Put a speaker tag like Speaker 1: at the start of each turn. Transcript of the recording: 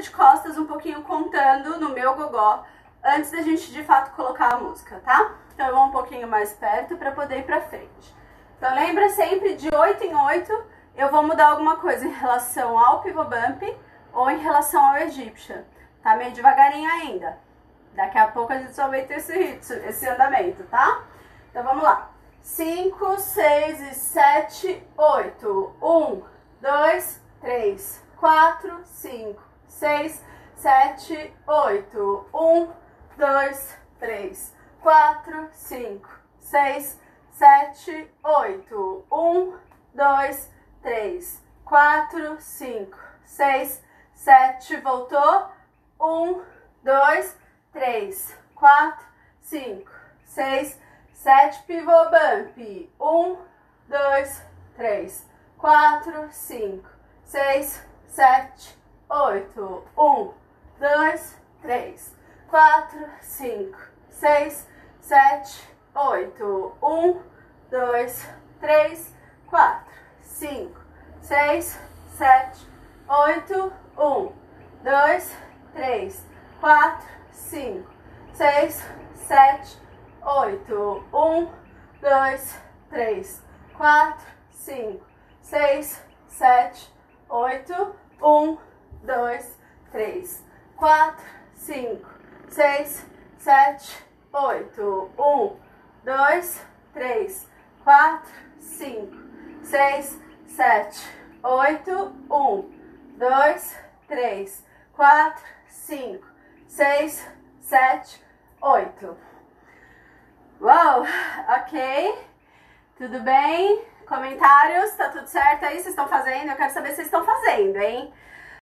Speaker 1: de costas um pouquinho contando no meu gogó antes da gente de fato colocar a música, tá? Então eu vou um pouquinho mais perto para poder ir pra frente. Então lembra sempre de 8 em 8 eu vou mudar alguma coisa em relação ao pivot bump ou em relação ao Egyptian. Tá meio devagarinho ainda. Daqui a pouco a gente só vai ter esse ritmo, esse andamento, tá? Então vamos lá. 5, 6 e 7, 8. 1, 2, 3, 4, 5, seis, sete, oito. Um, dois, três, quatro, cinco, seis, sete, oito. Um, dois, três, quatro, cinco, seis, sete. Voltou. Um, dois, três, quatro, cinco, seis, sete. Pivô bump. Um, dois, três, quatro, cinco, seis, sete, oito. Um, dois, três, quatro, cinco, seis, sete, oito. Um, dois, três, quatro, cinco, seis, sete, oito. Um, dois, três, quatro, cinco, seis, sete, oito. Um, dois, três, quatro, cinco, seis, sete, oito. Um, dois, três, quatro, cinco, seis, sete, oito, um, dois, três, quatro, cinco, seis, sete, oito, um, dois, três, quatro, cinco, seis, sete, oito. Uau, ok. Tudo bem? Comentários, tá tudo certo aí? Vocês estão fazendo? Eu quero saber se vocês estão fazendo, hein?